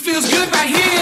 feels good right here.